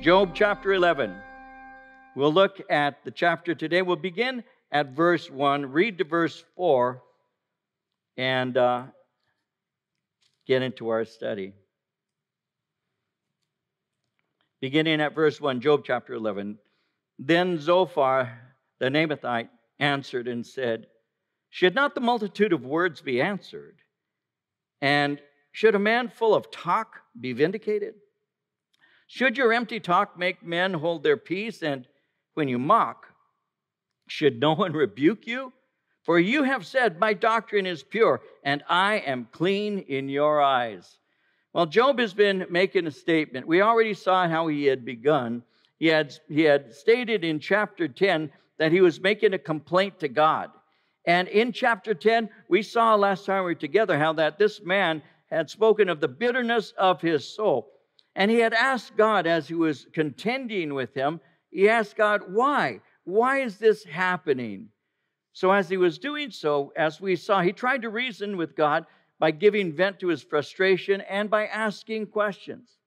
Job chapter 11. We'll look at the chapter today. We'll begin at verse 1, read to verse 4, and uh, get into our study. Beginning at verse 1, Job chapter 11. Then Zophar the Naamathite answered and said, Should not the multitude of words be answered? And should a man full of talk be vindicated? Should your empty talk make men hold their peace? And when you mock, should no one rebuke you? For you have said, My doctrine is pure, and I am clean in your eyes. Well, Job has been making a statement. We already saw how he had begun. He had, he had stated in chapter 10 that he was making a complaint to God. And in chapter 10, we saw last time we were together how that this man had spoken of the bitterness of his soul. And he had asked God as he was contending with him, he asked God, why? Why is this happening? So, as he was doing so, as we saw, he tried to reason with God by giving vent to his frustration and by asking questions.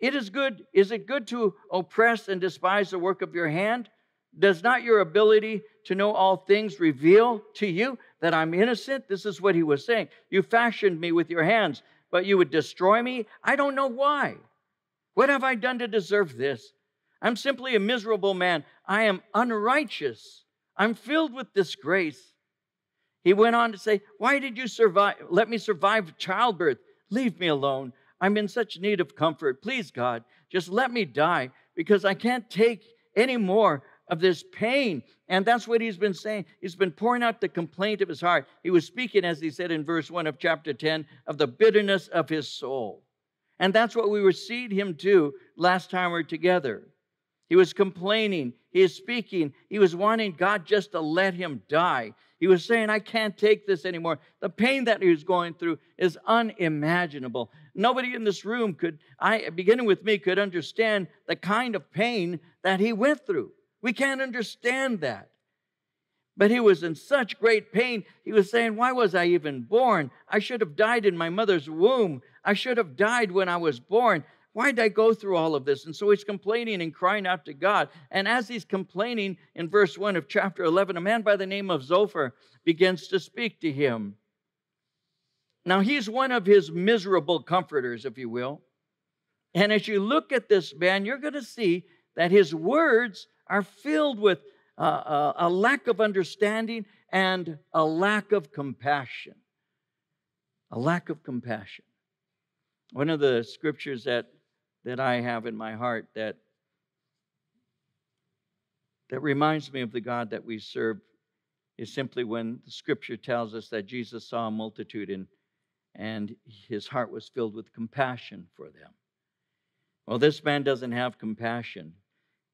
It is good. Is it good to oppress and despise the work of your hand? Does not your ability to know all things reveal to you that I'm innocent? This is what he was saying. You fashioned me with your hands, but you would destroy me? I don't know why. What have I done to deserve this? I'm simply a miserable man. I am unrighteous. I'm filled with disgrace. He went on to say, Why did you survive? Let me survive childbirth. Leave me alone. I'm in such need of comfort. Please, God, just let me die because I can't take any more of this pain. And that's what he's been saying. He's been pouring out the complaint of his heart. He was speaking, as he said in verse 1 of chapter 10, of the bitterness of his soul. And that's what we received him to last time we were together. He was complaining. He is speaking. He was wanting God just to let him die. He was saying, I can't take this anymore. The pain that he was going through is unimaginable. Nobody in this room could, I, beginning with me, could understand the kind of pain that he went through. We can't understand that. But he was in such great pain. He was saying, Why was I even born? I should have died in my mother's womb. I should have died when I was born. Why did I go through all of this? And so he's complaining and crying out to God. And as he's complaining in verse 1 of chapter 11, a man by the name of Zophar begins to speak to him. Now, he's one of his miserable comforters, if you will. And as you look at this man, you're going to see that his words are filled with uh, uh, a lack of understanding and a lack of compassion. A lack of compassion. One of the scriptures that, that I have in my heart that, that reminds me of the God that we serve is simply when the scripture tells us that Jesus saw a multitude and, and his heart was filled with compassion for them. Well, this man doesn't have compassion.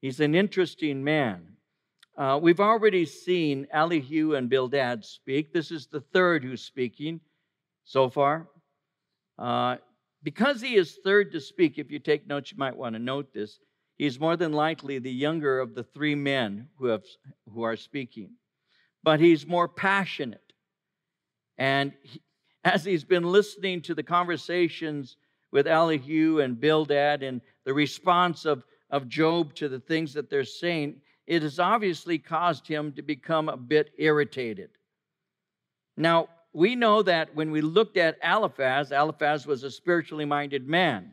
He's an interesting man. Uh, we've already seen Elihu and Bildad speak. This is the third who's speaking so far. Uh, because he is third to speak, if you take notes, you might want to note this. He's more than likely the younger of the three men who, have, who are speaking. But he's more passionate. And he, as he's been listening to the conversations with Elihu and Bildad and the response of of Job to the things that they're saying, it has obviously caused him to become a bit irritated. Now, we know that when we looked at Eliphaz, Eliphaz was a spiritually minded man.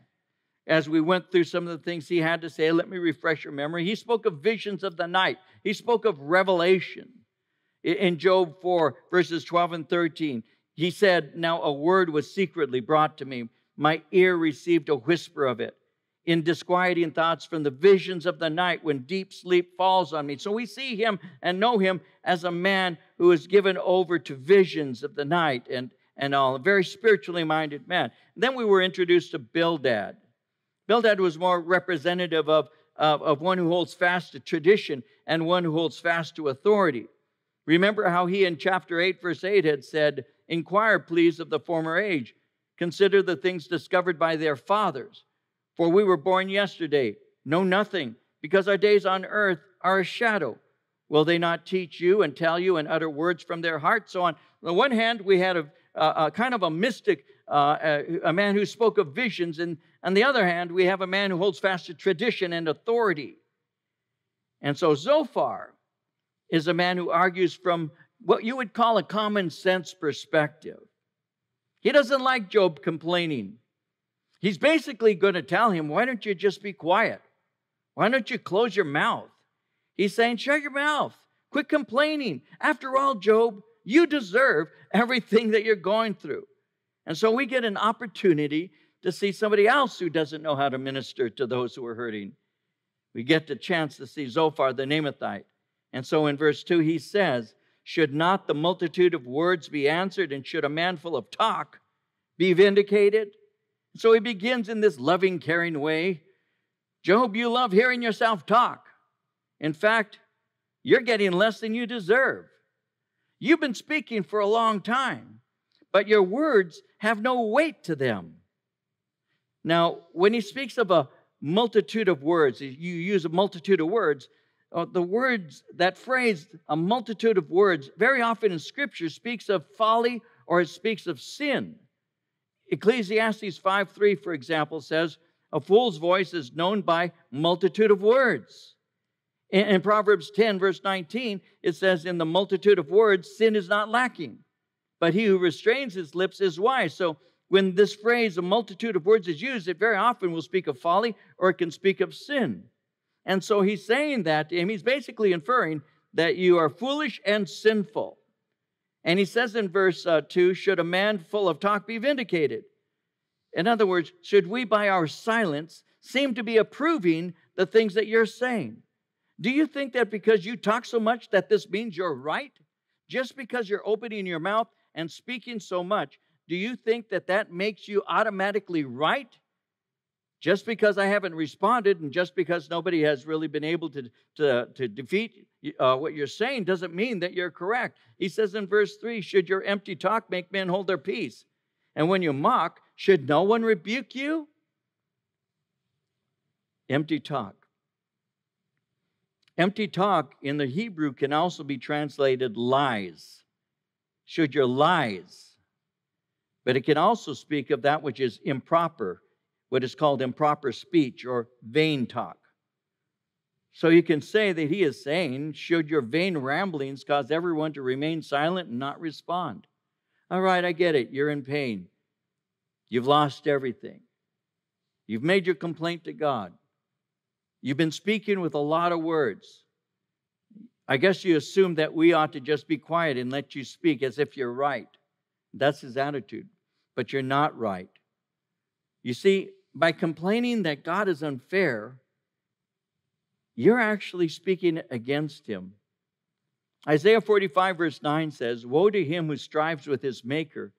As we went through some of the things he had to say, let me refresh your memory. He spoke of visions of the night, he spoke of revelation. In Job 4, verses 12 and 13, he said, Now a word was secretly brought to me. My ear received a whisper of it in disquieting thoughts from the visions of the night when deep sleep falls on me. So we see him and know him as a man who is given over to visions of the night and, and all, a very spiritually minded man. And then we were introduced to Bildad. Bildad was more representative of, of, of one who holds fast to tradition and one who holds fast to authority. Remember how he in chapter 8, verse 8 had said, Inquire, please, of the former age. Consider the things discovered by their fathers for we were born yesterday, know nothing, because our days on earth are a shadow. Will they not teach you and tell you and utter words from their hearts? So, on the one hand, we had a, a, a kind of a mystic uh, a, a man who spoke of visions. And on the other hand, we have a man who holds fast to tradition and authority. And so Zophar is a man who argues from what you would call a common sense perspective. He doesn't like Job complaining. He's basically going to tell him, Why don't you just be quiet? Why don't you close your mouth? He's saying, Shut your mouth. Quit complaining. After all, Job, you deserve everything that you're going through. And so we get an opportunity to see somebody else who doesn't know how to minister to those who are hurting. We get the chance to see Zophar the Naamathite. And so in verse 2, he says, Should not the multitude of words be answered, and should a man full of talk be vindicated? So he begins in this loving, caring way. Job, you love hearing yourself talk. In fact, you're getting less than you deserve. You've been speaking for a long time, but your words have no weight to them. Now, when he speaks of a multitude of words, you use a multitude of words, uh, the words, that phrase, a multitude of words, very often in Scripture speaks of folly or it speaks of sin. Ecclesiastes 5 3, for example, says, A fool's voice is known by multitude of words. In, in Proverbs 10, verse 19, it says, In the multitude of words, sin is not lacking, but he who restrains his lips is wise. So when this phrase, a multitude of words, is used, it very often will speak of folly or it can speak of sin. And so he's saying that to him. He's basically inferring that you are foolish and sinful. And he says in verse uh, 2 Should a man full of talk be vindicated? In other words, should we by our silence seem to be approving the things that you're saying? Do you think that because you talk so much that this means you're right? Just because you're opening your mouth and speaking so much, do you think that that makes you automatically right? Just because I haven't responded and just because nobody has really been able to, to, to defeat uh, what you're saying doesn't mean that you're correct. He says in verse 3 Should your empty talk make men hold their peace? And when you mock, should no one rebuke you? Empty talk. Empty talk in the Hebrew can also be translated lies. Should your lies. But it can also speak of that which is improper what is called improper speech or vain talk. So you can say that he is saying, Should your vain ramblings cause everyone to remain silent and not respond? All right, I get it. You're in pain. You've lost everything. You've made your complaint to God. You've been speaking with a lot of words. I guess you assume that we ought to just be quiet and let you speak as if you're right. That's his attitude. But you're not right. You see, by complaining that God is unfair, you're actually speaking against him. Isaiah 45, verse 9 says, Woe to him who strives with his maker.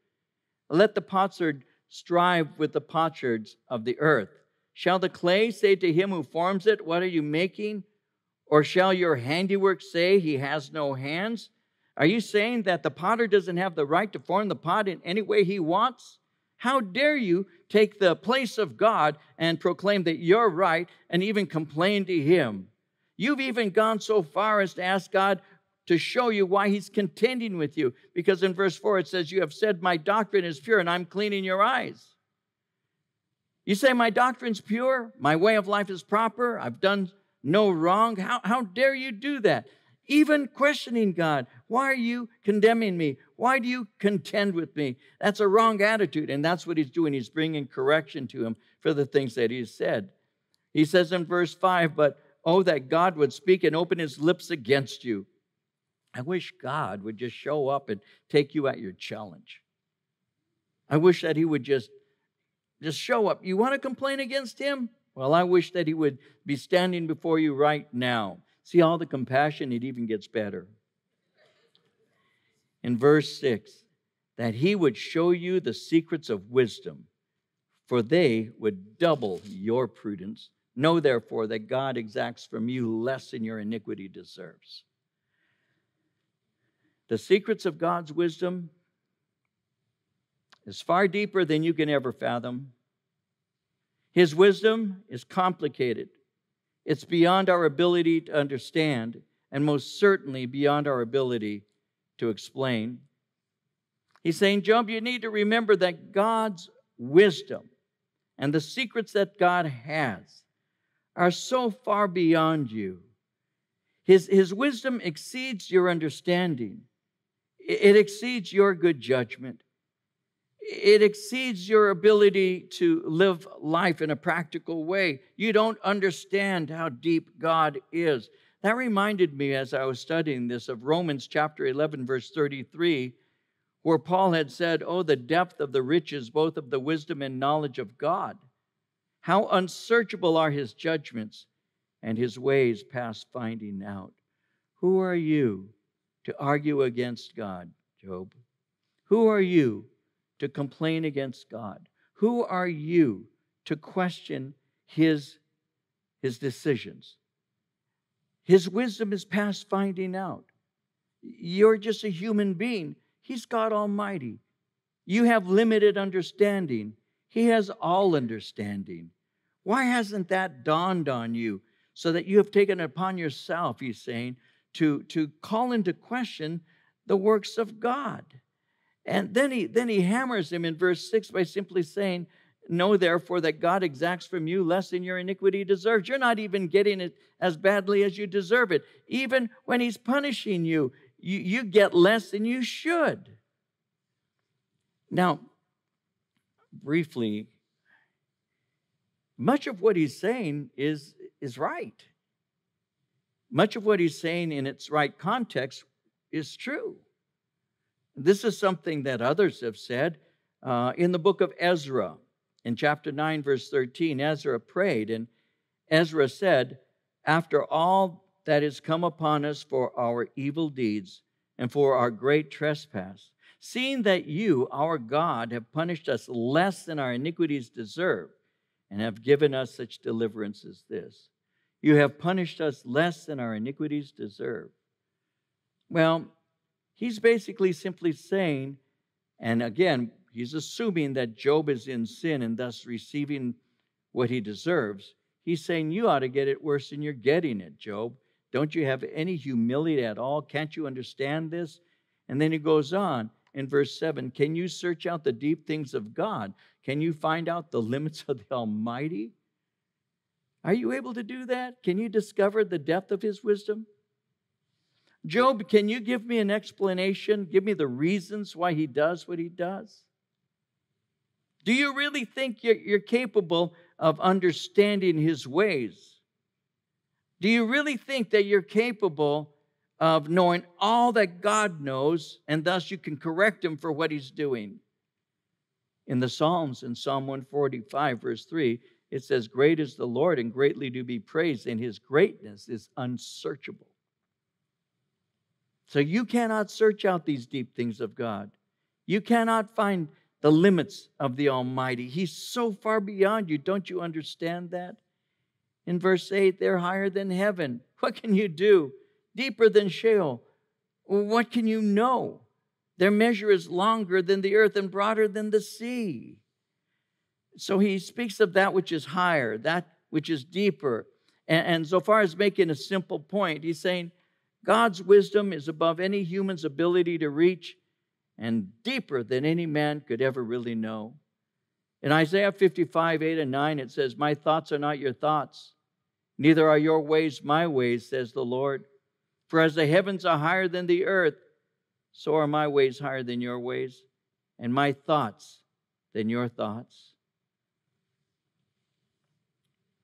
Let the potsherd strive with the potsherds of the earth. Shall the clay say to him who forms it, What are you making? Or shall your handiwork say, He has no hands? Are you saying that the potter doesn't have the right to form the pot in any way he wants? How dare you take the place of God and proclaim that you're right and even complain to Him? You've even gone so far as to ask God to show you why He's contending with you. Because in verse 4 it says, You have said, My doctrine is pure and I'm cleaning your eyes. You say, My doctrine's pure, my way of life is proper, I've done no wrong. How, how dare you do that? Even questioning God. Why are you condemning me? Why do you contend with me? That's a wrong attitude. And that's what he's doing. He's bringing correction to him for the things that he said. He says in verse 5, But oh, that God would speak and open his lips against you. I wish God would just show up and take you at your challenge. I wish that he would just just show up. You want to complain against him? Well, I wish that he would be standing before you right now. See all the compassion, it even gets better in verse 6 that he would show you the secrets of wisdom, for they would double your prudence. Know therefore that God exacts from you less than your iniquity deserves. The secrets of God's wisdom is far deeper than you can ever fathom. His wisdom is complicated. It's beyond our ability to understand, and most certainly beyond our ability to explain. He's saying, Job, you need to remember that God's wisdom and the secrets that God has are so far beyond you. His, his wisdom exceeds your understanding, it exceeds your good judgment, it exceeds your ability to live life in a practical way. You don't understand how deep God is. That reminded me as I was studying this of Romans chapter 11, verse 33, where Paul had said, Oh, the depth of the riches, both of the wisdom and knowledge of God. How unsearchable are his judgments and his ways past finding out. Who are you to argue against God, Job? Who are you to complain against God? Who are you to question his, his decisions? His wisdom is past finding out. You're just a human being. He's God Almighty. You have limited understanding. He has all understanding. Why hasn't that dawned on you so that you have taken it upon yourself, he's saying, to, to call into question the works of God? And then he then he hammers him in verse 6 by simply saying, Know therefore that God exacts from you less than your iniquity deserves. You're not even getting it as badly as you deserve it. Even when he's punishing you, you, you get less than you should. Now, briefly, much of what he's saying is, is right. Much of what he's saying in its right context is true. This is something that others have said. Uh, in the book of Ezra, in chapter 9, verse 13, Ezra prayed, and Ezra said, After all that has come upon us for our evil deeds and for our great trespass, seeing that you, our God, have punished us less than our iniquities deserve, and have given us such deliverance as this. You have punished us less than our iniquities deserve. Well, He's basically simply saying, and again, he's assuming that Job is in sin and thus receiving what he deserves. He's saying, You ought to get it worse than you're getting it, Job. Don't you have any humility at all? Can't you understand this? And then he goes on in verse 7 Can you search out the deep things of God? Can you find out the limits of the Almighty? Are you able to do that? Can you discover the depth of his wisdom? Job, can you give me an explanation? Give me the reasons why he does what he does? Do you really think you're, you're, capable of understanding his ways? Do you really think that you're capable of knowing all that God knows and thus you can correct him for what he's doing? In the Psalms, in Psalm 145, verse 3, it says, Great is the Lord and greatly to be praised, and his greatness is unsearchable. So you cannot search out these deep things of God. You cannot find the limits of the Almighty. He's so far beyond you. Don't you understand that? In verse 8, they're higher than heaven. What can you do? Deeper than Sheol. What can you know? Their measure is longer than the earth and broader than the sea. So he speaks of that which is higher, that which is deeper. And, and Zophar is making a simple point, he's saying, God's wisdom is above any human's ability to reach and deeper than any man could ever really know. In Isaiah 55, 8 and 9, it says, My thoughts are not your thoughts, neither are your ways my ways, says the Lord. For as the heavens are higher than the earth, so are my ways higher than your ways, and my thoughts than your thoughts.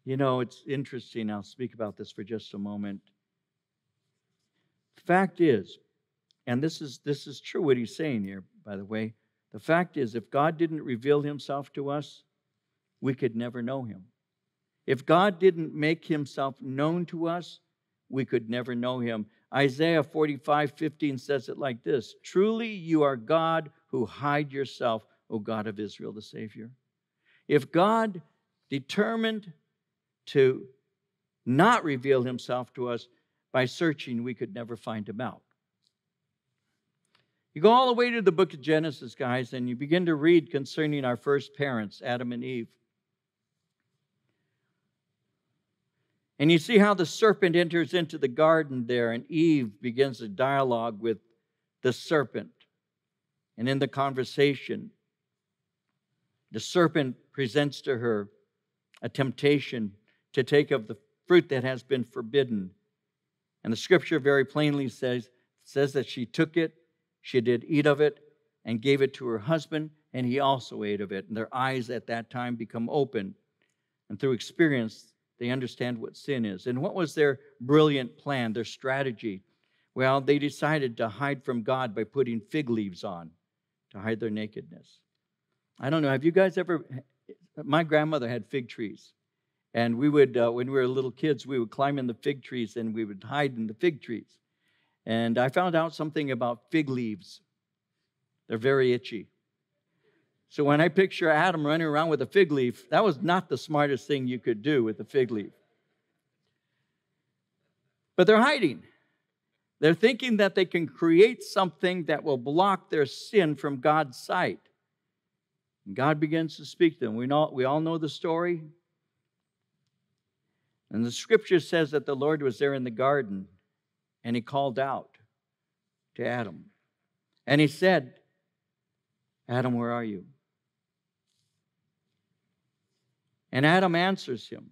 You know, it's interesting. I'll speak about this for just a moment. Fact is, and this is this is true what he's saying here, by the way. The fact is, if God didn't reveal himself to us, we could never know him. If God didn't make himself known to us, we could never know him. Isaiah 45, 15 says it like this Truly you are God who hide yourself, O God of Israel, the Savior. If God determined to not reveal himself to us, by searching, we could never find him out. You go all the way to the book of Genesis, guys, and you begin to read concerning our first parents, Adam and Eve. And you see how the serpent enters into the garden there, and Eve begins a dialogue with the serpent. And in the conversation, the serpent presents to her a temptation to take of the fruit that has been forbidden. And the scripture very plainly says, says that she took it, she did eat of it, and gave it to her husband, and he also ate of it. And their eyes at that time become open. And through experience, they understand what sin is. And what was their brilliant plan, their strategy? Well, they decided to hide from God by putting fig leaves on to hide their nakedness. I don't know, have you guys ever? My grandmother had fig trees. And we would, uh, when we were little kids, we would climb in the fig trees and we would hide in the fig trees. And I found out something about fig leaves. They're very itchy. So when I picture Adam running around with a fig leaf, that was not the smartest thing you could do with a fig leaf. But they're hiding. They're thinking that they can create something that will block their sin from God's sight. And God begins to speak to them. We, know, we all know the story. And the scripture says that the Lord was there in the garden and he called out to Adam. And he said, Adam, where are you? And Adam answers him.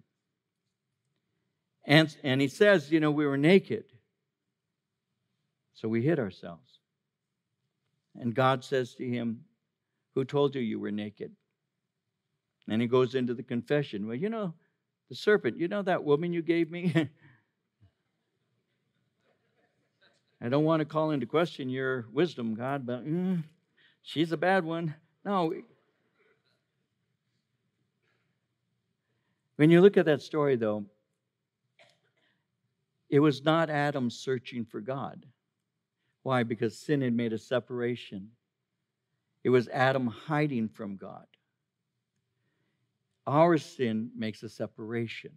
And, and he says, You know, we were naked. So we hid ourselves. And God says to him, Who told you you were naked? And he goes into the confession. Well, you know, the serpent, you know that woman you gave me? I don't want to call into question your wisdom, God, but mm, she's a bad one. No. When you look at that story, though, it was not Adam searching for God. Why? Because sin had made a separation. It was Adam hiding from God. Our sin makes a separation.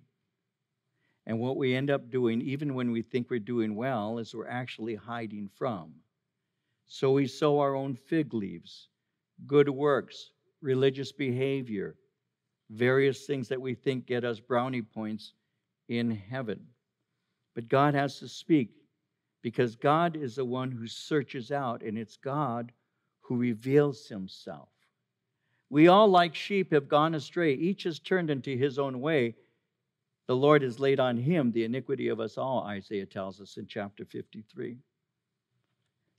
And what we end up doing, even when we think we're doing well, is we're actually hiding from. So we sew our own fig leaves, good works, religious behavior, various things that we think get us brownie points in heaven. But God has to speak because God is the one who searches out, and it's God who reveals himself. We all, like sheep, have gone astray. Each has turned into his own way. The Lord has laid on him the iniquity of us all, Isaiah tells us in chapter 53.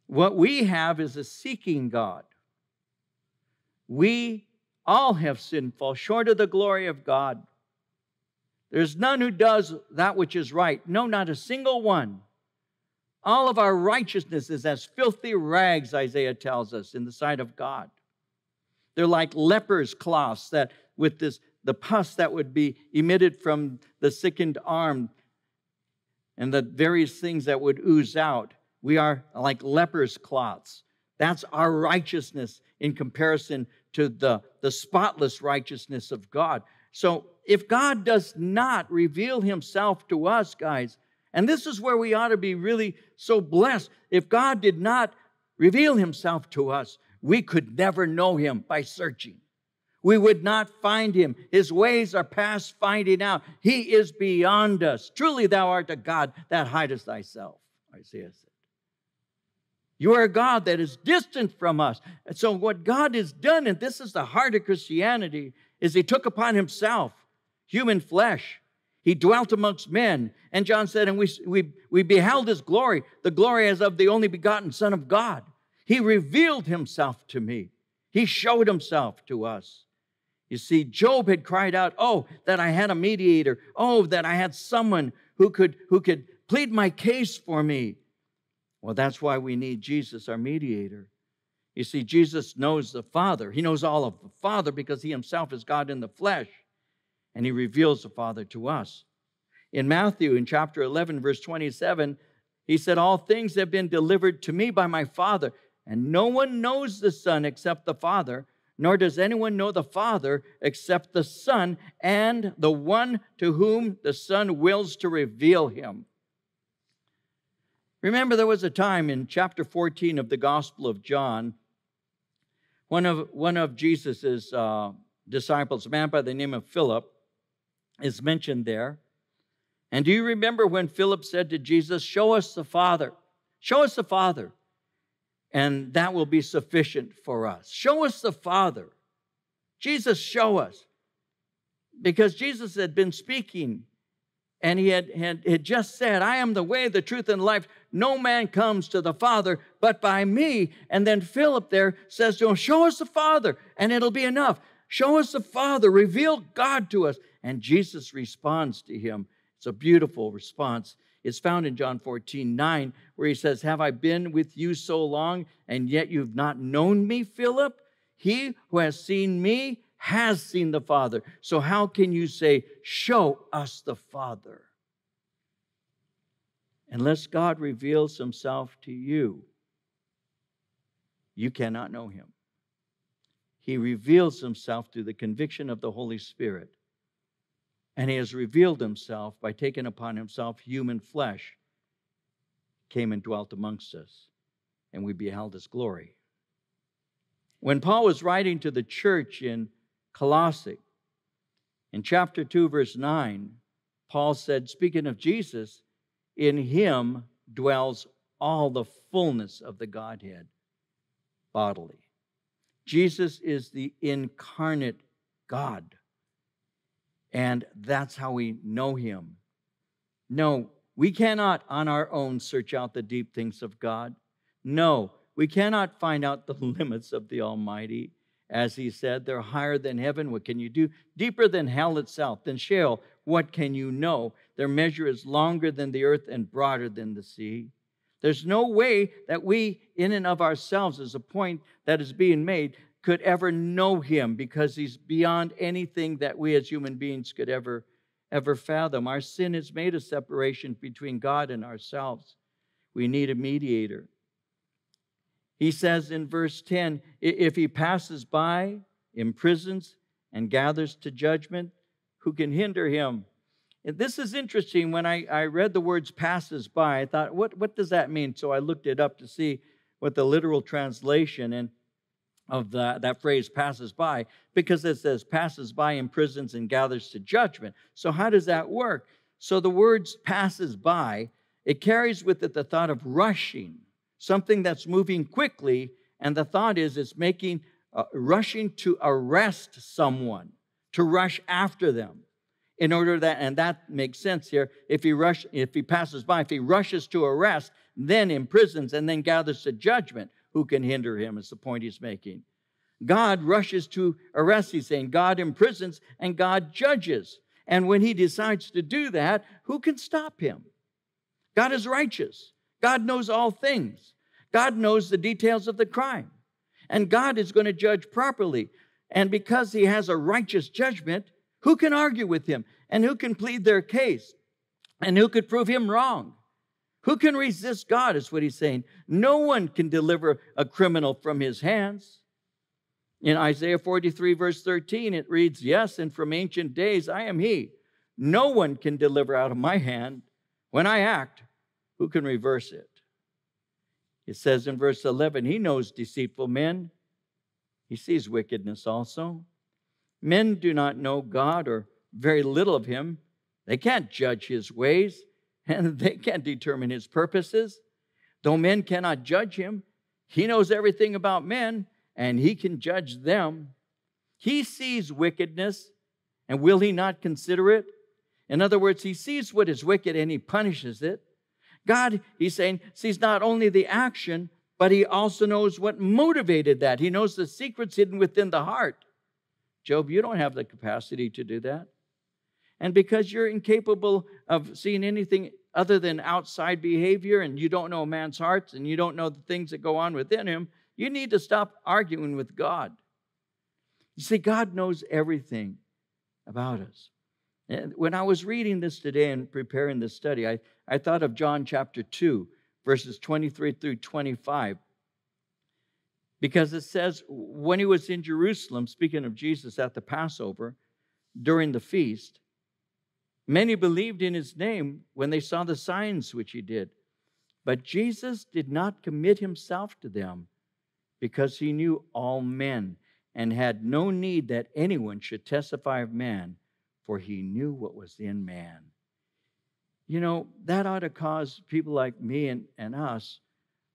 What we have is a seeking God. We all have sinned, fall short of the glory of God. There's none who does that which is right. No, not a single one. All of our righteousness is as filthy rags, Isaiah tells us, in the sight of God. They're like lepers' cloths that with this the pus that would be emitted from the sickened arm and the various things that would ooze out. We are like lepers' cloths. That's our righteousness in comparison to the, the spotless righteousness of God. So if God does not reveal himself to us, guys, and this is where we ought to be really so blessed. If God did not reveal himself to us, we could never know him by searching. We would not find him. His ways are past finding out. He is beyond us. Truly, thou art a God that hidest thyself, Isaiah said. You are a God that is distant from us. And so, what God has done, and this is the heart of Christianity, is He took upon Himself human flesh. He dwelt amongst men. And John said, and we, we, we beheld His glory, the glory as of the only begotten Son of God. He revealed himself to me. He showed himself to us. You see, Job had cried out, Oh, that I had a mediator. Oh, that I had someone who could, who could plead my case for me. Well, that's why we need Jesus, our mediator. You see, Jesus knows the Father. He knows all of the Father because he himself is God in the flesh, and he reveals the Father to us. In Matthew, in chapter 11, verse 27, he said, All things have been delivered to me by my Father. And no one knows the Son except the Father, nor does anyone know the Father except the Son and the one to whom the Son wills to reveal him. Remember, there was a time in chapter 14 of the Gospel of John, one of, one of Jesus' uh, disciples, a man by the name of Philip, is mentioned there. And do you remember when Philip said to Jesus, Show us the Father? Show us the Father. And that will be sufficient for us. Show us the Father. Jesus, show us. Because Jesus had been speaking and he had, had, had just said, I am the way, the truth, and life. No man comes to the Father but by me. And then Philip there says to him, Show us the Father, and it'll be enough. Show us the Father, reveal God to us. And Jesus responds to him. It's a beautiful response. It's found in John 14, 9, where he says, Have I been with you so long, and yet you've not known me, Philip? He who has seen me has seen the Father. So how can you say, Show us the Father? Unless God reveals himself to you, you cannot know him. He reveals himself through the conviction of the Holy Spirit. And he has revealed himself by taking upon himself human flesh, came and dwelt amongst us, and we beheld his glory. When Paul was writing to the church in Colossae, in chapter 2, verse 9, Paul said, speaking of Jesus, in him dwells all the fullness of the Godhead bodily. Jesus is the incarnate God. And that's how we know him. No, we cannot on our own search out the deep things of God. No, we cannot find out the limits of the Almighty. As he said, they're higher than heaven. What can you do? Deeper than hell itself, than Sheol. What can you know? Their measure is longer than the earth and broader than the sea. There's no way that we, in and of ourselves, is a point that is being made, could ever know him because he's beyond anything that we as human beings could ever ever fathom. Our sin has made a separation between God and ourselves. We need a mediator. He says in verse 10 if he passes by, imprisons, and gathers to judgment, who can hinder him? And this is interesting. When I, I read the words passes by, I thought, what, what does that mean? So I looked it up to see what the literal translation and of the, that phrase passes by because it says passes by imprisons and gathers to judgment. So, how does that work? So, the words passes by, it carries with it the thought of rushing, something that's moving quickly. And the thought is it's making, uh, rushing to arrest someone, to rush after them. In order that, and that makes sense here, if he rush, if he passes by, if he rushes to arrest, then imprisons and then gathers to judgment who can hinder him, is the point he's making. God rushes to arrest, he's saying. God imprisons and God judges. And when he decides to do that, who can stop him? God is righteous. God knows all things. God knows the details of the crime. And God is going to judge properly. And because he has a righteous judgment, who can argue with him? And who can plead their case? And who could prove him wrong? Who can resist God, is what he's saying. No one can deliver a criminal from his hands. In Isaiah 43, verse 13, it reads, Yes, and from ancient days I am he. No one can deliver out of my hand. When I act, who can reverse it? It says in verse 11, He knows deceitful men. He sees wickedness also. Men do not know God or very little of him. They can't judge his ways and they can't determine his purposes. Though men cannot judge him, he knows everything about men and he can judge them. He sees wickedness and will he not consider it? In other words, he sees what is wicked and he punishes it. God, he's saying, sees not only the action, but he also knows what motivated that. He knows the secrets hidden within the heart. Job, you don't have the capacity to do that. And because you're incapable of seeing anything other than outside behavior and you don't know a man's hearts and you don't know the things that go on within him, you need to stop arguing with God. You see, God knows everything about us. And when I was reading this today and preparing this study, I, I thought of John chapter 2, verses 23 through 25. Because it says, when he was in Jerusalem, speaking of Jesus at the Passover, during the feast, Many believed in his name when they saw the signs which he did. But Jesus did not commit himself to them because he knew all men and had no need that anyone should testify of man, for he knew what was in man. You know, that ought to cause people like me and, and us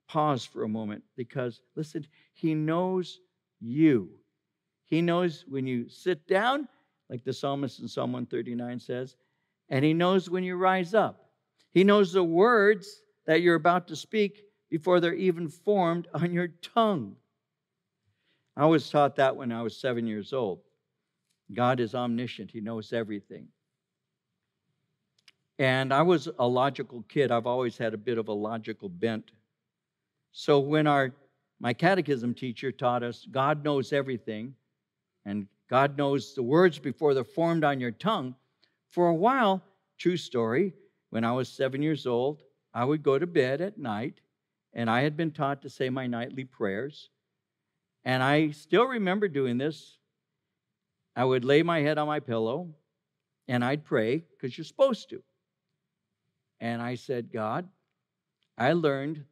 pause for a moment because, listen, He knows you. He knows when you sit down, like the psalmist in Psalm 139 says, and He knows when you rise up. He knows the words that you're about to speak before they're even formed on your tongue. I was taught that when I was seven years old. God is omniscient, He knows everything. And I was a logical kid. I've always had a bit of a logical bent. So when our my catechism teacher taught us God knows everything and God knows the words before they're formed on your tongue, for a while, true story, when I was 7 years old, I would go to bed at night and I had been taught to say my nightly prayers. And I still remember doing this. I would lay my head on my pillow and I'd pray because you're supposed to. And I said, God, I learned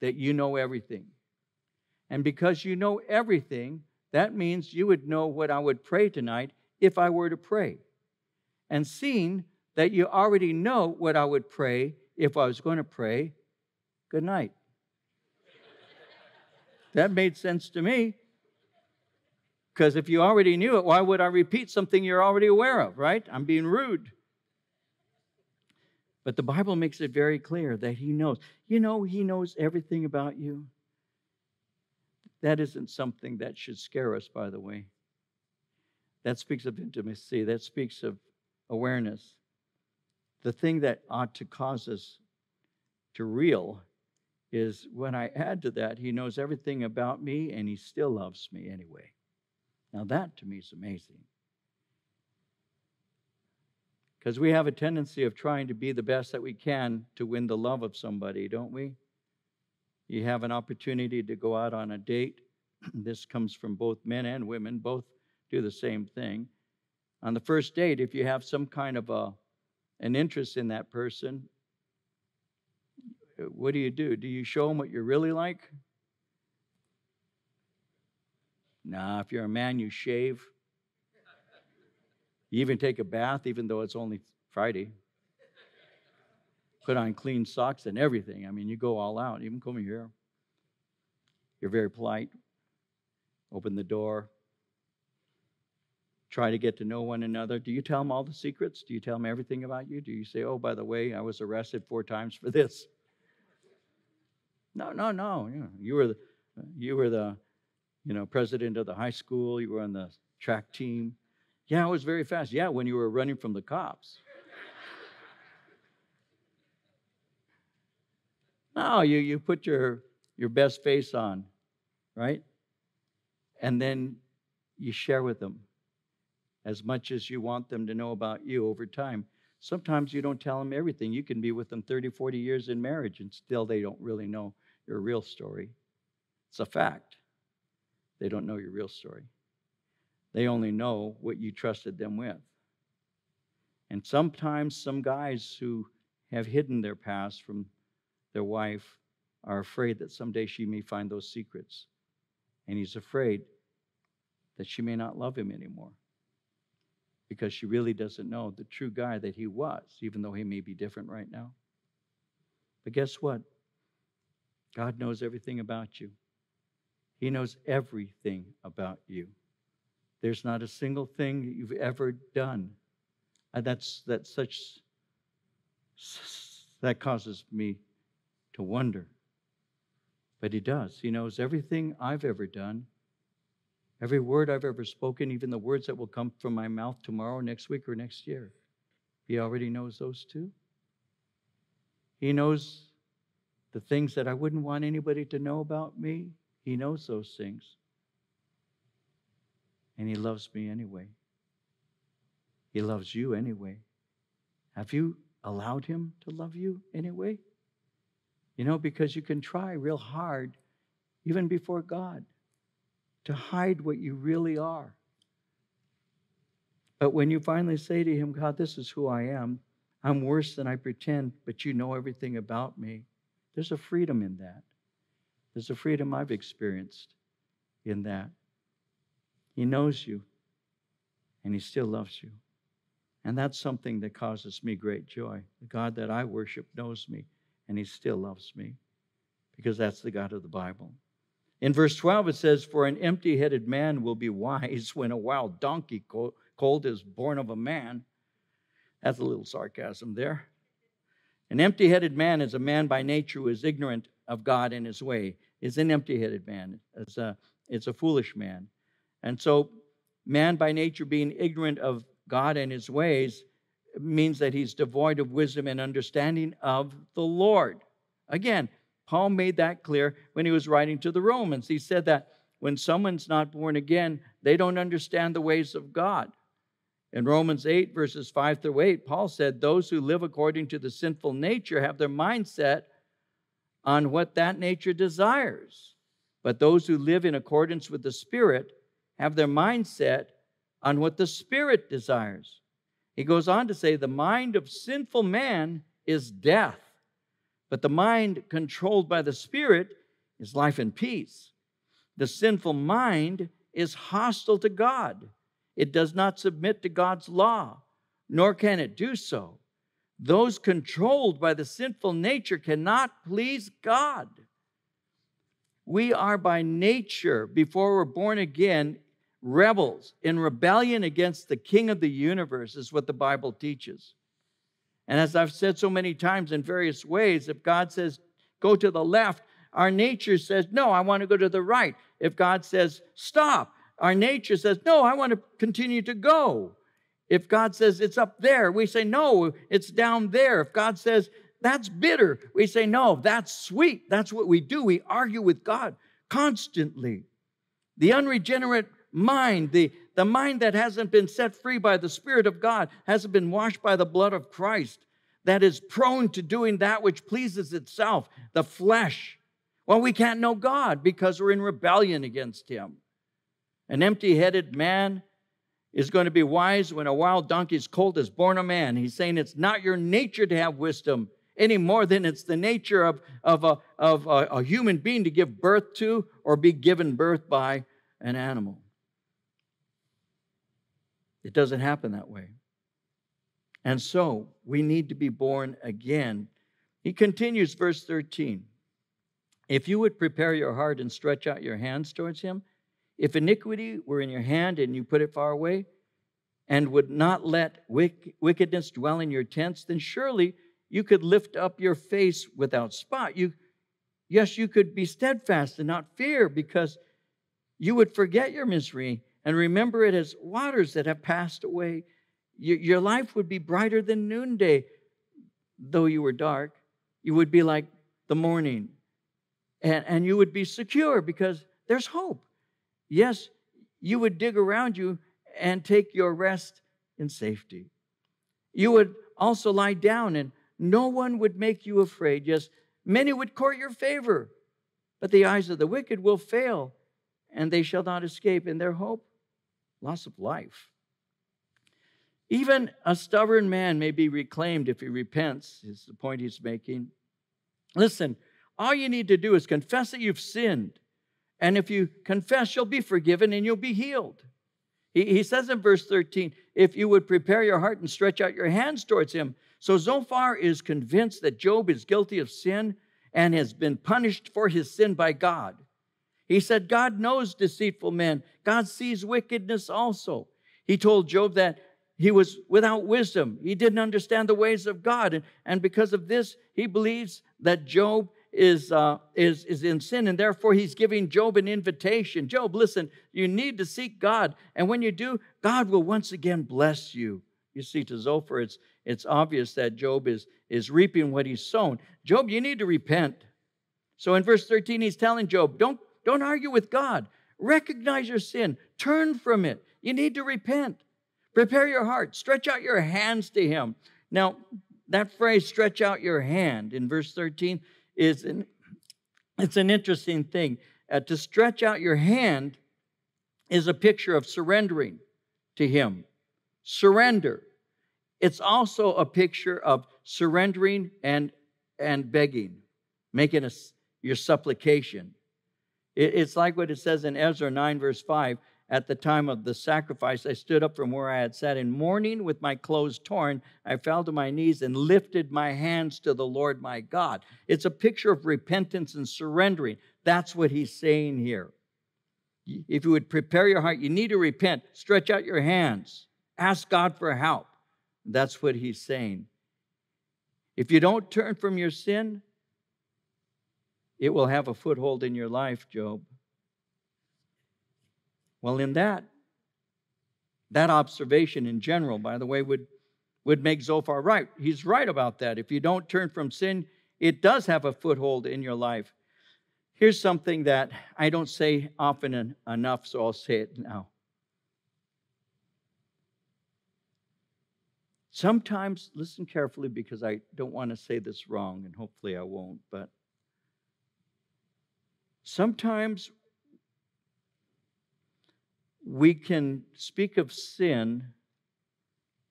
that you know everything. And because you know everything, that means you would know what I would pray tonight if I were to pray. And seeing that you already know what I would pray if I was going to pray, good night. that made sense to me. Because if you already knew it, why would I repeat something you're already aware of, right? I'm being rude. But the Bible makes it very clear that He knows. You know, He knows everything about you. That isn't something that should scare us, by the way. That speaks of intimacy, that speaks of awareness. The thing that ought to cause us to reel is when I add to that, He knows everything about me and He still loves me anyway. Now, that to me is amazing. Because we have a tendency of trying to be the best that we can to win the love of somebody, don't we? You have an opportunity to go out on a date. this comes from both men and women, both do the same thing. On the first date, if you have some kind of a, an interest in that person, uh, what do you do? Do you show them what you're really like? Nah, if you're a man, you shave. You even take a bath, even though it's only Friday. Put on clean socks and everything. I mean, you go all out, even coming here. You're very polite. Open the door. Try to get to know one another. Do you tell them all the secrets? Do you tell them everything about you? Do you say, oh, by the way, I was arrested four times for this? No, no, no. You were the, you were the, you know, president of the high school. You were on the track team. Yeah, it was very fast. Yeah, when you were running from the cops. no, you, you put your, your best face on, right? And then you share with them as much as you want them to know about you over time. Sometimes you don't tell them everything. You can be with them 30, 40 years in marriage and still they don't really know your real story. It's a fact. They don't know your real story. They only know what you trusted them with. And sometimes some guys who have hidden their past from their wife are afraid that someday she may find those secrets. And he's afraid that she may not love him anymore because she really doesn't know the true guy that he was, even though he may be different right now. But guess what? God knows everything about you, He knows everything about you. There's not a single thing that you've ever done. And that's, that's such, that causes me to wonder. But he does. He knows everything I've ever done, every word I've ever spoken, even the words that will come from my mouth tomorrow, next week, or next year. He already knows those too. He knows the things that I wouldn't want anybody to know about me. He knows those things and He loves me anyway. He loves you anyway. Have you allowed Him to love you anyway? You know, because you can try real hard, even before God, to hide what you really are. But when you finally say to Him, God, this is who I am, I'm worse than I pretend, but you know everything about me, there's a freedom in that. There's a freedom I've experienced in that. He knows you, and He still loves you. And that's something that causes me great joy. The God that I worship knows me, and He still loves me. because that's the God of the Bible. In verse 12, it says, For an empty headed man will be wise when a wild donkey colt is born of a man. That's a little sarcasm there. An empty headed man is a man by nature who is ignorant of God and his way, is an empty headed man. It's a, it's a foolish man. And so, man by nature being ignorant of God and his ways means that he's devoid of wisdom and understanding of the Lord. Again, Paul made that clear when he was writing to the Romans. He said that when someone's not born again, they don't understand the ways of God. In Romans 8, verses 5 through 8, Paul said, Those who live according to the sinful nature have their mindset on what that nature desires. But those who live in accordance with the Spirit have their mindset on what the Spirit desires. He goes on to say, The mind of sinful man is death, but the mind controlled by the Spirit is life and peace. The sinful mind is hostile to God. It does not submit to God's law, nor can it do so. Those controlled by the sinful nature cannot please God. We are by nature, before we're born again, rebels in rebellion against the King of the universe, is what the Bible teaches. And as I've said so many times in various ways, if God says, go to the left, our nature says, no, I want to go to the right. If God says, stop, our nature says, no, I want to continue to go. If God says it's up there, we say, no, it's down there. If God says that's bitter, we say, no, that's sweet. That's what we do. We argue with God constantly. The unregenerate mind, the, the mind that hasn't been set free by the Spirit of God, hasn't been washed by the blood of Christ, that is prone to doing that which pleases itself, the flesh. Well, we can't know God because we're in rebellion against Him. An empty headed man is going to be wise when a wild donkey's colt is born a man. He's saying it's not your nature to have wisdom any more than it's the nature of, of, a, of a, a human being to give birth to or be given birth by an animal. It doesn't happen that way. And so we need to be born again. He continues, verse 13. If you would prepare your heart and stretch out your hands towards him, if iniquity were in your hand and you put it far away, and would not let wickedness dwell in your tents, then surely you could lift up your face without spot. You, yes, you could be steadfast and not fear because you would forget your misery and remember it as waters that have passed away. Your, life would be brighter than noonday, though you were dark. You would be like the morning. And, and you would be secure because there's hope. Yes, you would dig around you and take your rest in safety. You would also lie down and no one would make you afraid. Yes, many would court your favor, but the eyes of the wicked will fail and they shall not escape in their hope. Loss of life. Even a stubborn man may be reclaimed if he repents, is the point he's making. Listen, all you need to do is confess that you've sinned and if you confess, you'll be forgiven and you'll be healed. He, he says in verse 13, if you would prepare your heart and stretch out your hands towards him. So Zophar is convinced that Job is guilty of sin and has been punished for his sin by God. He said, God knows deceitful men, God sees wickedness also. He told Job that he was without wisdom. He didn't understand the ways of God. And, and because of this, he believes that Job is, uh, is, is in sin, and therefore he's giving Job an invitation. Job, listen, you need to seek God, and when you do, God will once again bless you. You see, to Zophar, it's, it's obvious that Job is, is reaping what he's sown. Job, you need to repent. So in verse 13, he's telling Job, don't, don't argue with God. Recognize your sin, turn from it. You need to repent. Prepare your heart, stretch out your hands to him. Now, that phrase, stretch out your hand, in verse 13, is an, it's an interesting thing. Uh, to stretch out your hand is a picture of surrendering to Him. Surrender. It's also a picture of surrendering and, and begging, making a, your supplication. It, it's like what it says in Ezra 9, verse 5 at the time of the sacrifice, I stood up from where I had sat in mourning with my clothes torn. I fell to my knees and lifted my hands to the Lord my God. It's a picture of repentance and surrendering. That's what he's saying here. If you would prepare your heart, you need to repent. Stretch out your hands. Ask God for help. That's what he's saying. If you don't turn from your sin, it will have a foothold in your life, Job. Well, in that, that observation in general, by the way, would, would make Zophar right. He's right about that. If you don't turn from sin, it does have a foothold in your life. Here's something that I don't say often enough, so I'll say it now. Sometimes, listen carefully because I don't want to say this wrong, and hopefully I won't, but sometimes we can speak of sin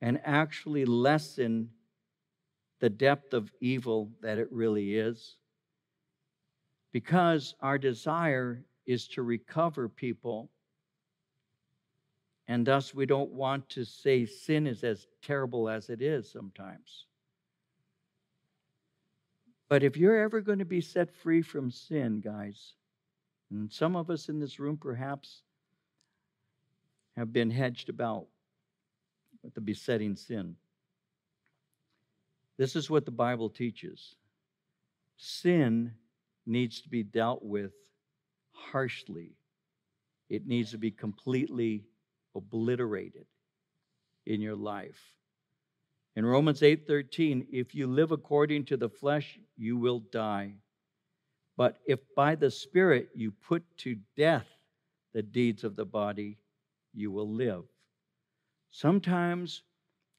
and actually lessen the depth of evil that it really is because our desire is to recover people and thus we don't want to say sin is as terrible as it is sometimes. But if you're ever going to be set free from sin guys and some of us in this room perhaps have been hedged about with the besetting sin. This is what the Bible teaches sin needs to be dealt with harshly, it needs to be completely obliterated in your life. In Romans 8:13, if you live according to the flesh, you will die. But if by the Spirit you put to death the deeds of the body, you will live. Sometimes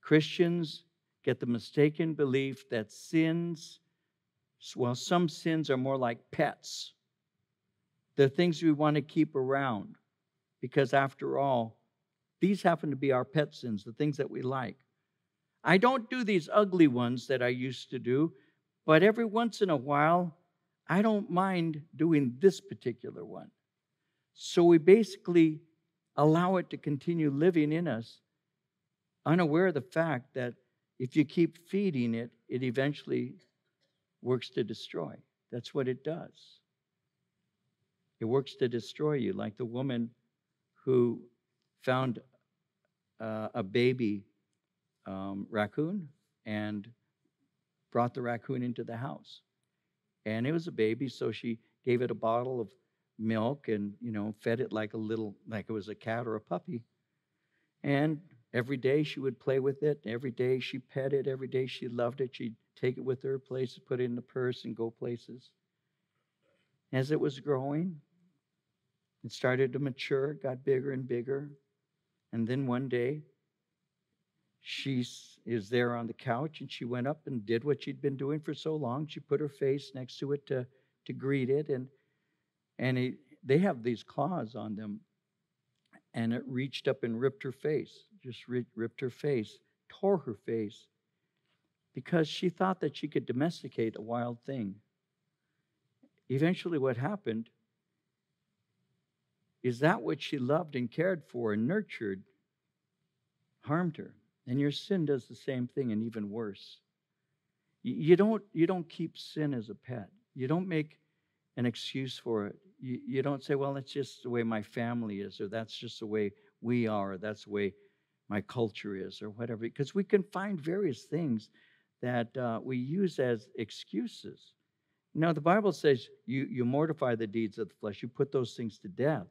Christians get the mistaken belief that sins, well, some sins are more like pets. They're things we want to keep around because, after all, these happen to be our pet sins, the things that we like. I don't do these ugly ones that I used to do, but every once in a while, I don't mind doing this particular one. So we basically allow it to continue living in us, unaware of the fact that if you keep feeding it, it eventually works to destroy. That's what it does. It works to destroy you, like the woman who found uh, a baby um, raccoon and brought the raccoon into the house. And it was a baby, so she gave it a bottle of milk and, you know, fed it like a little, like it was a cat or a puppy. And every day she would play with it. Every day she pet it. Every day she loved it. She'd take it with her places, put it in the purse, and go places. As it was growing, it started to mature, got bigger and bigger. And then one day, she is there on the couch and she went up and did what she'd been doing for so long. She put her face next to it to, to greet it. And and he, they have these claws on them. And it reached up and ripped her face, just ripped her face, tore her face, because she thought that she could domesticate a wild thing. Eventually, what happened is that what she loved and cared for and nurtured harmed her. And your sin does the same thing and even worse. You don't, you don't keep sin as a pet. You don't make an excuse for it. You, you don't say, well, it's just the way my family is, or that's just the way we are, or that's the way my culture is, or whatever. Because we can find various things that uh, we use as excuses. Now, the Bible says you, you mortify the deeds of the flesh, you put those things to death.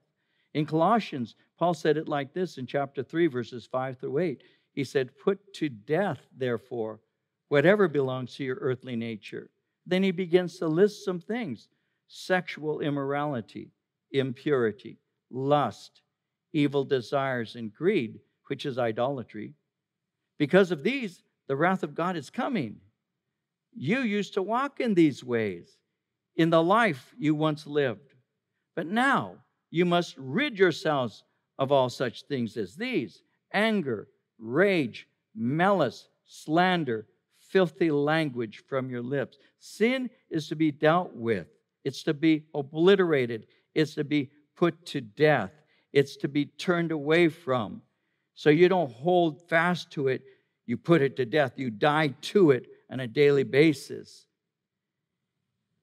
In Colossians, Paul said it like this in chapter 3, verses 5 through 8. He said, Put to death, therefore, whatever belongs to your earthly nature. Then he begins to list some things sexual immorality, impurity, lust, evil desires, and greed, which is idolatry. Because of these, the wrath of God is coming. You used to walk in these ways in the life you once lived. But now you must rid yourselves of all such things as these anger, rage, malice, slander, filthy language from your lips. Sin is to be dealt with it's to be obliterated, it's to be put to death. it's to be turned away from. So you don't hold fast to it, you put it to death, you die to it on a daily basis.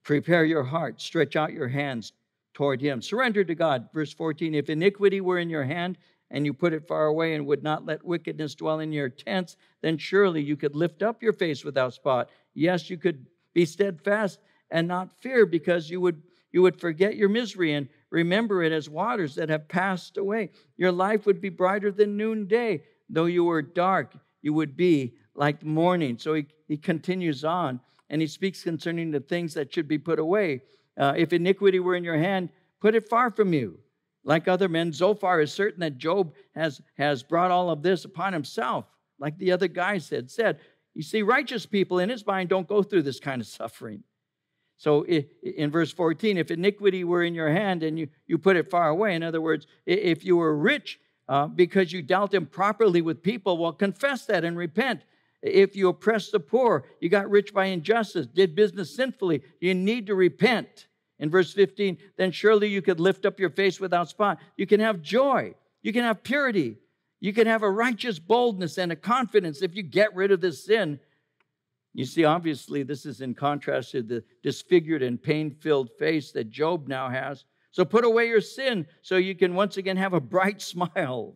Prepare your heart, stretch out your hands toward Him. Surrender to God. Verse 14 If iniquity were in your hand, and you put it far away and would not let wickedness dwell in your tents, then surely you could lift up your face without spot. Yes, you could be steadfast and not fear because you would you would forget your misery and remember it as waters that have passed away. Your life would be brighter than noonday. Though you were dark, you would be like morning. So he, he continues on and he speaks concerning the things that should be put away. Uh, if iniquity were in your hand, put it far from you. Like other men, Zophar is certain that Job has, has brought all of this upon himself, like the other guy said. Said, you see, righteous people in his mind don't go through this kind of suffering. So in verse 14, if iniquity were in your hand and you, you put it far away, in other words, if you were rich uh, because you dealt improperly with people, well, confess that and repent. If you oppressed the poor, you got rich by injustice, did business sinfully, you need to repent. In verse 15, then surely you could lift up your face without spot. You can have joy, you can have purity, you can have a righteous boldness and a confidence if you get rid of this sin you see, obviously, this is in contrast to the disfigured and pain filled face that Job now has. So put away your sin so you can once again have a bright smile.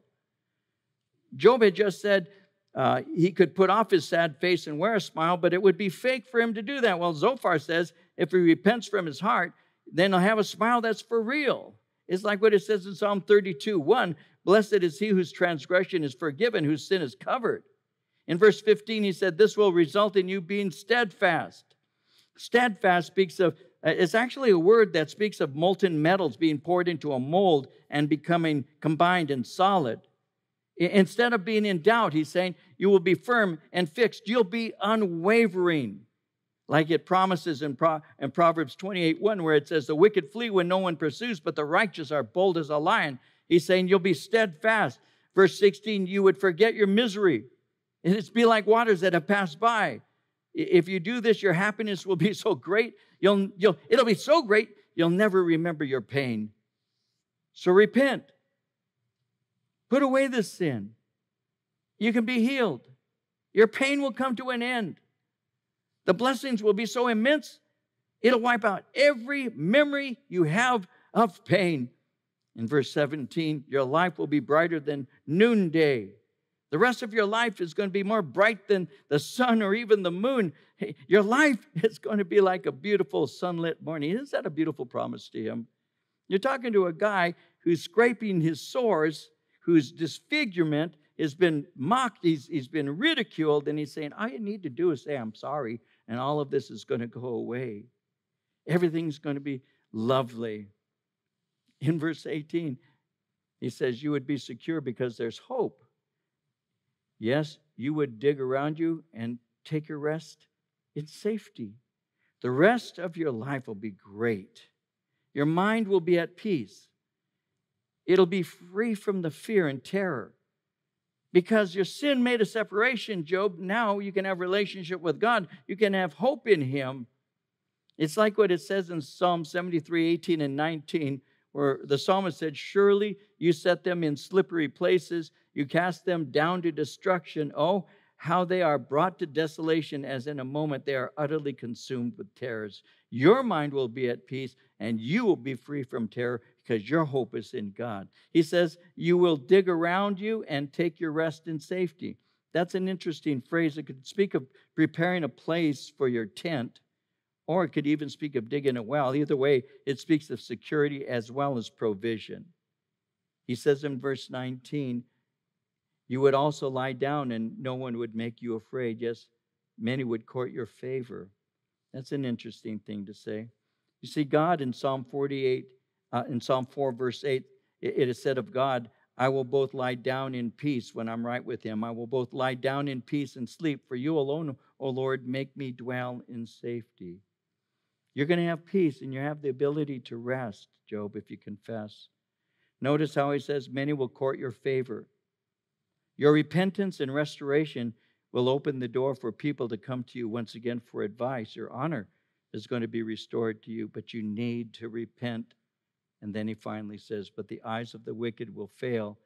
Job had just said uh, he could put off his sad face and wear a smile, but it would be fake for him to do that. Well, Zophar says if he repents from his heart, then he'll have a smile that's for real. It's like what it says in Psalm 32 1 Blessed is he whose transgression is forgiven, whose sin is covered. In verse 15, he said, This will result in you being steadfast. Steadfast speaks of, uh, it's actually a word that speaks of molten metals being poured into a mold and becoming combined and solid. Instead of being in doubt, he's saying, You will be firm and fixed. You'll be unwavering. Like it promises in, Pro- in Proverbs 28 1, where it says, The wicked flee when no one pursues, but the righteous are bold as a lion. He's saying, You'll be steadfast. Verse 16, you would forget your misery and it's be like waters that have passed by. If you do this, your happiness will be so great, you'll, you'll, it'll be so great, you'll never remember your pain. So repent. Put away this sin. You can be healed. Your pain will come to an end. The blessings will be so immense, it'll wipe out every memory you have of pain. In verse 17, your life will be brighter than noonday. The rest of your life is going to be more bright than the sun or even the moon. Your life is going to be like a beautiful sunlit morning. Isn't that a beautiful promise to him? You're talking to a guy who's scraping his sores, whose disfigurement has been mocked, he's, he's been ridiculed, and he's saying, All you need to do is say, I'm sorry, and all of this is going to go away. Everything's going to be lovely. In verse 18, he says, You would be secure because there's hope. Yes, you would dig around you and take your rest in safety. The rest of your life will be great. Your mind will be at peace. It'll be free from the fear and terror. Because your sin made a separation, Job. Now you can have relationship with God. You can have hope in Him. It's like what it says in Psalm 73, 18, and 19 where the psalmist said, Surely you set them in slippery places, you cast them down to destruction. Oh, how they are brought to desolation, as in a moment they are utterly consumed with terrors. Your mind will be at peace, and you will be free from terror because your hope is in God. He says, You will dig around you and take your rest in safety. That's an interesting phrase. It could speak of preparing a place for your tent or it could even speak of digging a well. Either way, it speaks of security as well as provision. He says in verse 19, You would also lie down and no one would make you afraid. Yes, many would court your favor. That's an interesting thing to say. You see, God in Psalm 48, uh, in Psalm 4, verse 8, it, it is said of God, I will both lie down in peace when I'm right with him. I will both lie down in peace and sleep. For you alone, O Lord, make me dwell in safety. You're going to have peace and you have the ability to rest, Job, if you confess. Notice how he says, Many will court your favor. Your repentance and restoration will open the door for people to come to you once again for advice. Your honor is going to be restored to you, but you need to repent And then he finally says, But the eyes of the wicked will fail,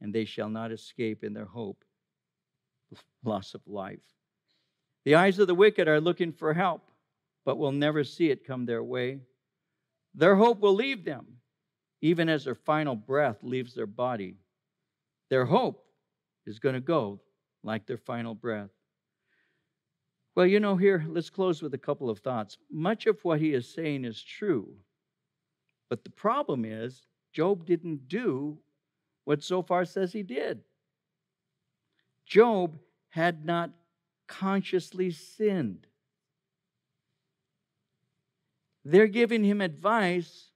and they shall not escape in their hope, loss of life. The eyes of the wicked are looking for help, but will never see it come their way. Their hope will leave them, even as their final breath leaves their body. Their hope is going to go like their final breath. Well, you know, here, let's close with a couple of thoughts. Much of what he is saying is true, but the problem is, Job didn't do what Zophar says he did. Job had not consciously sinned. They're giving him advice,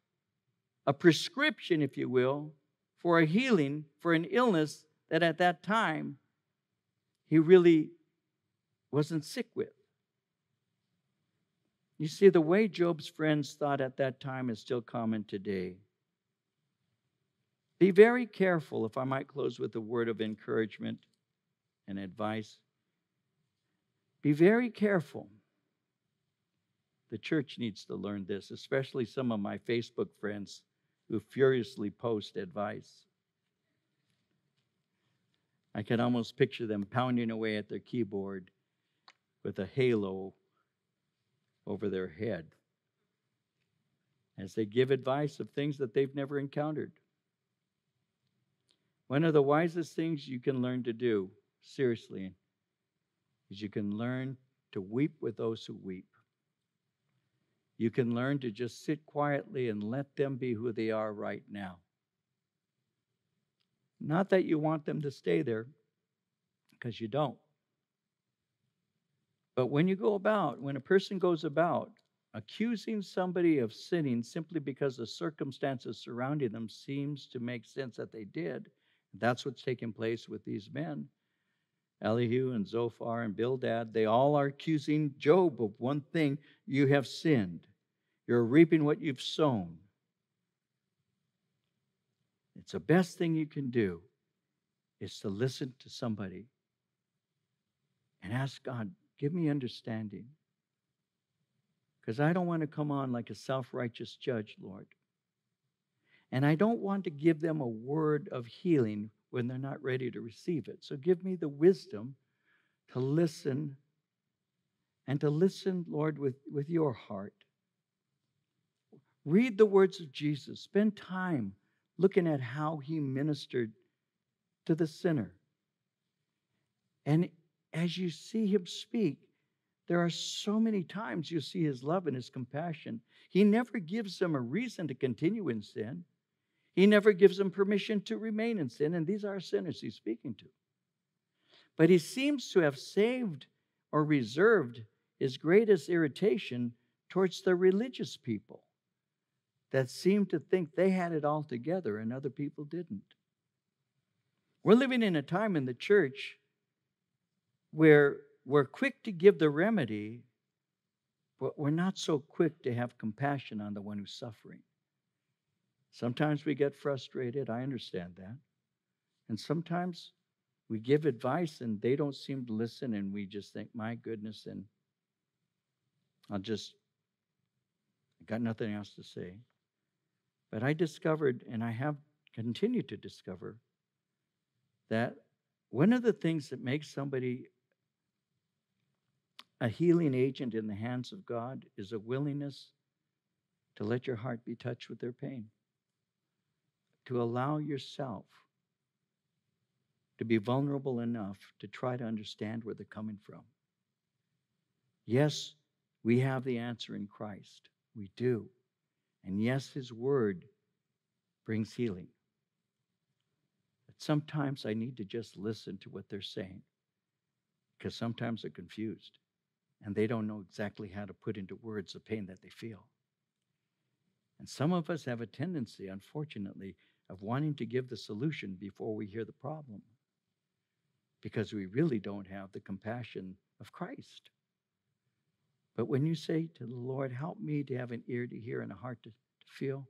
a prescription, if you will, for a healing for an illness that at that time he really wasn't sick with. You see, the way Job's friends thought at that time is still common today. Be very careful, if I might close with a word of encouragement and advice. Be very careful. The church needs to learn this, especially some of my Facebook friends who furiously post advice. I can almost picture them pounding away at their keyboard with a halo over their head as they give advice of things that they've never encountered. One of the wisest things you can learn to do, seriously, is you can learn to weep with those who weep. You can learn to just sit quietly and let them be who they are right now. Not that you want them to stay there, because you don't. But when you go about, when a person goes about accusing somebody of sinning simply because the circumstances surrounding them seems to make sense that they did, that's what's taking place with these men. Elihu and Zophar and Bildad, they all are accusing Job of one thing you have sinned. You're reaping what you've sown. It's the best thing you can do is to listen to somebody and ask God, give me understanding. Because I don't want to come on like a self righteous judge, Lord. And I don't want to give them a word of healing when they're not ready to receive it. So give me the wisdom to listen and to listen, Lord, with, with your heart. Read the words of Jesus. Spend time looking at how he ministered to the sinner. And as you see him speak, there are so many times you see his love and his compassion. He never gives them a reason to continue in sin. He never gives them permission to remain in sin, and these are sinners he's speaking to. But he seems to have saved or reserved his greatest irritation towards the religious people that seemed to think they had it all together and other people didn't. We're living in a time in the church where we're quick to give the remedy, but we're not so quick to have compassion on the one who's suffering. Sometimes we get frustrated. I understand that. And sometimes we give advice and they don't seem to listen, and we just think, my goodness, and I'll just, I got nothing else to say. But I discovered, and I have continued to discover, that one of the things that makes somebody a healing agent in the hands of God is a willingness to let your heart be touched with their pain, to allow yourself to be vulnerable enough to try to understand where they're coming from. Yes, we have the answer in Christ. We do. And yes, His Word brings healing. But sometimes I need to just listen to what they're saying because sometimes they're confused and they don't know exactly how to put into words the pain that they feel. And some of us have a tendency, unfortunately, of wanting to give the solution before we hear the problem because we really don't have the compassion of Christ. But when you say to the Lord, Help me to have an ear to hear and a heart to, to feel,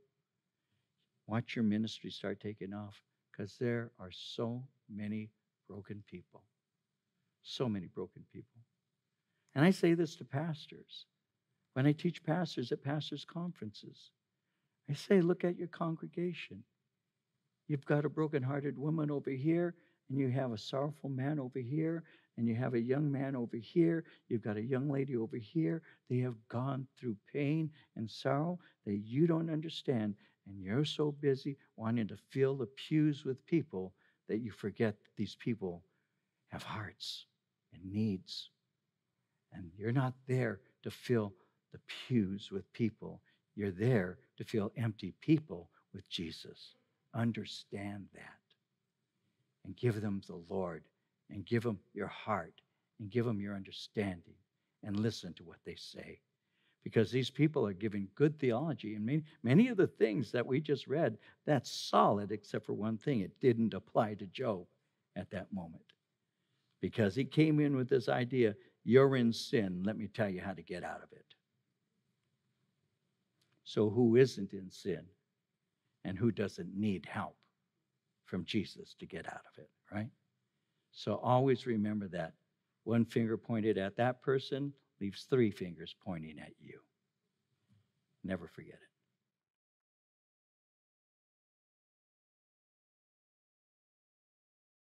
watch your ministry start taking off because there are so many broken people. So many broken people. And I say this to pastors when I teach pastors at pastors' conferences. I say, look at your congregation. You've got a broken-hearted woman over here, and you have a sorrowful man over here, and you have a young man over here. You've got a young lady over here. They have gone through pain and sorrow that you don't understand, and you're so busy wanting to fill the pews with people that you forget that these people have hearts and needs. And you're not there to fill the pews with people. You're there to fill empty people with Jesus. Understand that. And give them the Lord, and give them your heart, and give them your understanding, and listen to what they say. Because these people are giving good theology. And many, many of the things that we just read, that's solid, except for one thing it didn't apply to Job at that moment. Because he came in with this idea you're in sin. Let me tell you how to get out of it. So, who isn't in sin and who doesn't need help from Jesus to get out of it, right? So, always remember that. One finger pointed at that person leaves three fingers pointing at you. Never forget it.